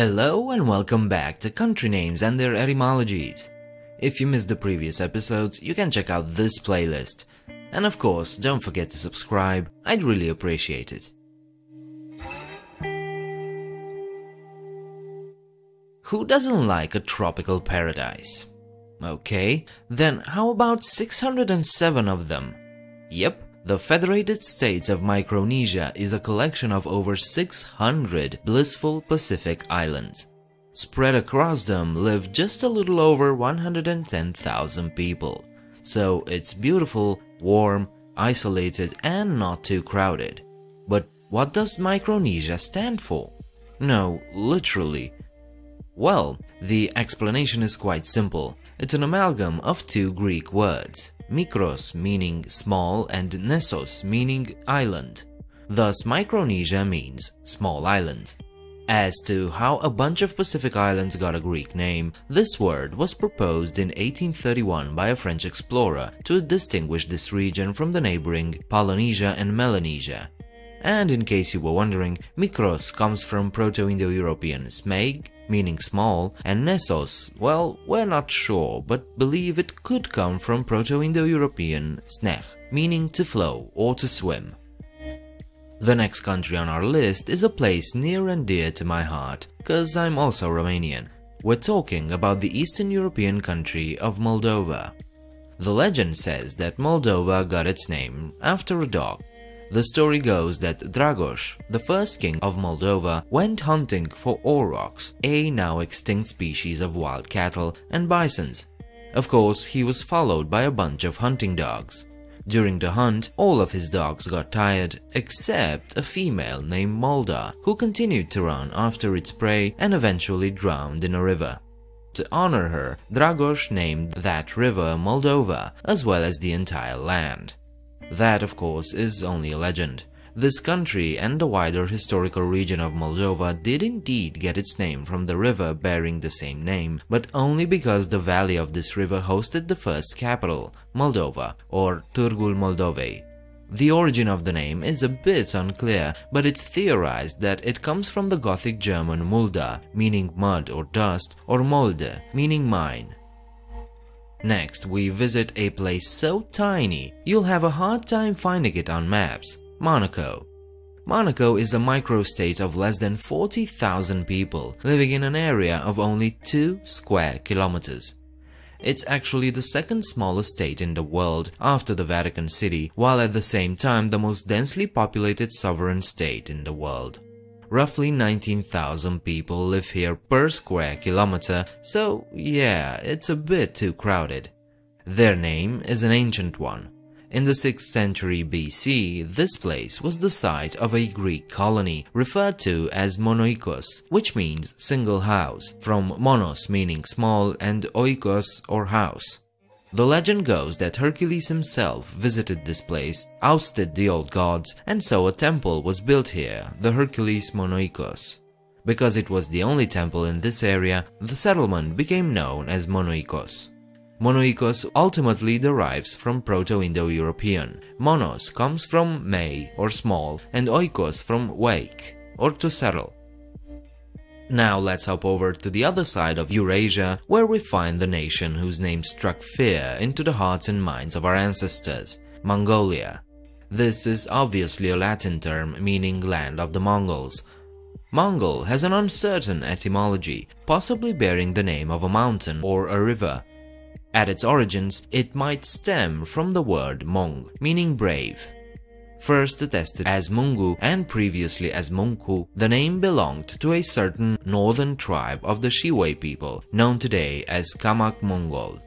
Hello and welcome back to Country Names and Their Etymologies. If you missed the previous episodes, you can check out this playlist. And of course, don't forget to subscribe, I'd really appreciate it. Who doesn't like a tropical paradise? Okay, then how about 607 of them? Yep, the Federated States of Micronesia is a collection of over 600 blissful Pacific islands. Spread across them live just a little over 110,000 people. So it's beautiful, warm, isolated and not too crowded. But what does Micronesia stand for? No, literally. Well, the explanation is quite simple. It's an amalgam of two Greek words, mikros meaning small and nesos meaning island. Thus Micronesia means small island. As to how a bunch of Pacific islands got a Greek name, this word was proposed in 1831 by a French explorer to distinguish this region from the neighboring Polynesia and Melanesia. And in case you were wondering, Mikros comes from Proto-Indo-European smeig, meaning small, and Nesos, well, we're not sure, but believe it could come from Proto-Indo-European snech, meaning to flow or to swim. The next country on our list is a place near and dear to my heart, cause I'm also Romanian. We're talking about the Eastern European country of Moldova. The legend says that Moldova got its name after a dog, the story goes that Dragos, the first king of Moldova, went hunting for aurochs, a now extinct species of wild cattle, and bisons. Of course, he was followed by a bunch of hunting dogs. During the hunt, all of his dogs got tired, except a female named Molda, who continued to run after its prey and eventually drowned in a river. To honor her, Dragos named that river Moldova, as well as the entire land. That, of course, is only a legend. This country and the wider historical region of Moldova did indeed get its name from the river bearing the same name, but only because the valley of this river hosted the first capital, Moldova, or Târgul Moldovei. The origin of the name is a bit unclear, but it's theorized that it comes from the Gothic German mulda, meaning mud or dust, or molde, meaning mine. Next, we visit a place so tiny you'll have a hard time finding it on maps, Monaco. Monaco is a microstate of less than 40,000 people living in an area of only 2 square kilometers. It's actually the second smallest state in the world after the Vatican City, while at the same time the most densely populated sovereign state in the world. Roughly 19,000 people live here per square kilometer, so yeah, it's a bit too crowded. Their name is an ancient one. In the 6th century BC, this place was the site of a Greek colony referred to as Monoikos, which means single house, from monos meaning small and oikos or house. The legend goes that Hercules himself visited this place, ousted the old gods, and so a temple was built here, the Hercules Monoikos. Because it was the only temple in this area, the settlement became known as Monoikos. Monoikos ultimately derives from Proto-Indo-European. Monos comes from mei or small and oikos from wake or to settle. Now let's hop over to the other side of Eurasia, where we find the nation whose name struck fear into the hearts and minds of our ancestors, Mongolia. This is obviously a Latin term meaning land of the Mongols. Mongol has an uncertain etymology, possibly bearing the name of a mountain or a river. At its origins, it might stem from the word Mong, meaning brave. First attested as Mungu and previously as Munku, the name belonged to a certain northern tribe of the Shiwei people, known today as Khamag Mongol.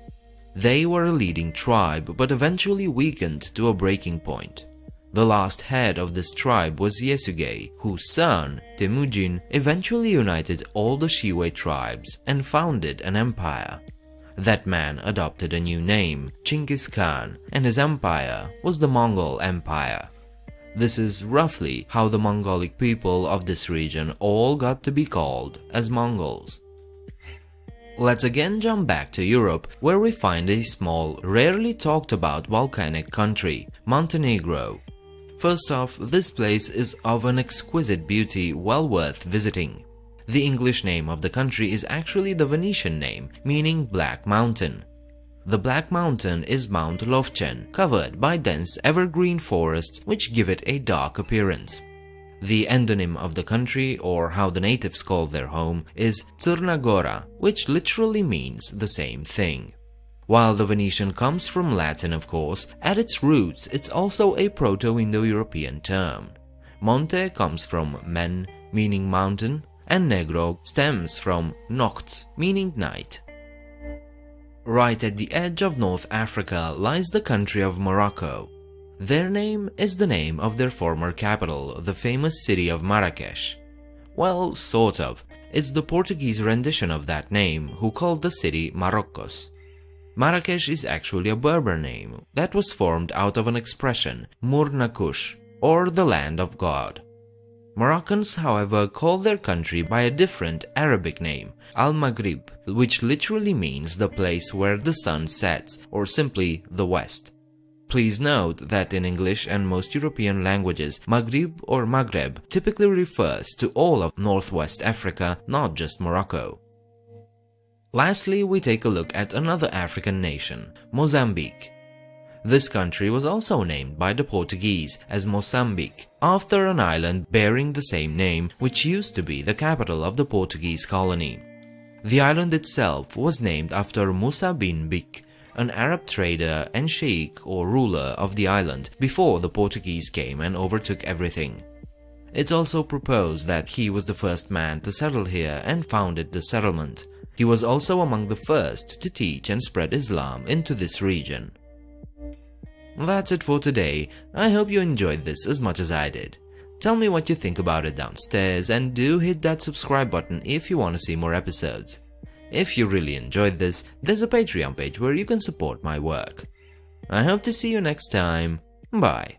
They were a leading tribe but eventually weakened to a breaking point. The last head of this tribe was Yesugei, whose son, Temujin, eventually united all the Shiwei tribes and founded an empire. That man adopted a new name, Chinggis Khan, and his empire was the Mongol Empire. This is roughly how the Mongolic people of this region all got to be called as Mongols. Let's again jump back to Europe, where we find a small, rarely talked about volcanic country, Montenegro. First off, this place is of an exquisite beauty well worth visiting. The English name of the country is actually the Venetian name, meaning Black Mountain. The Black Mountain is Mount Lovćen, covered by dense evergreen forests which give it a dark appearance. The endonym of the country, or how the natives call their home, is Crna Gora, which literally means the same thing. While the Venetian comes from Latin of course, at its roots it's also a Proto-Indo-European term. Monte comes from men, meaning mountain, and negro stems from noct, meaning night. Right at the edge of North Africa lies the country of Morocco. Their name is the name of their former capital, the famous city of Marrakesh. Well, sort of. It's the Portuguese rendition of that name who called the city Marrocos. Marrakesh is actually a Berber name that was formed out of an expression, Murnakush, or the land of God. Moroccans, however, call their country by a different Arabic name, Al-Maghrib, which literally means the place where the sun sets, or simply the west. Please note that in English and most European languages, Maghrib or Maghreb typically refers to all of northwest Africa, not just Morocco. Lastly, we take a look at another African nation, Mozambique. This country was also named by the Portuguese as Mozambique, after an island bearing the same name which used to be the capital of the Portuguese colony. The island itself was named after Musa bin Bik, an Arab trader and sheikh or ruler of the island before the Portuguese came and overtook everything. It's also proposed that he was the first man to settle here and founded the settlement. He was also among the first to teach and spread Islam into this region. That's it for today. I hope you enjoyed this as much as I did. Tell me what you think about it downstairs and do hit that subscribe button if you want to see more episodes. If you really enjoyed this, there's a Patreon page where you can support my work. I hope to see you next time. Bye.